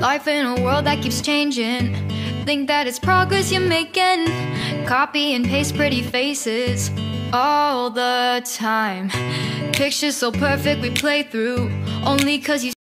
Life in a world that keeps changing. Think that it's progress you're making. Copy and paste pretty faces all the time. Pictures so perfect we play through only cause you.